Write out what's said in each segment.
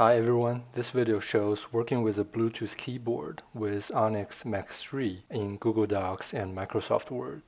Hi everyone, this video shows working with a Bluetooth keyboard with Onyx Max 3 in Google Docs and Microsoft Word.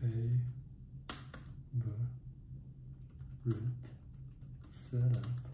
Favorite setup